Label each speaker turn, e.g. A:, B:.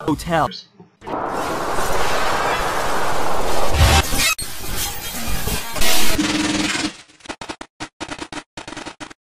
A: Hotels.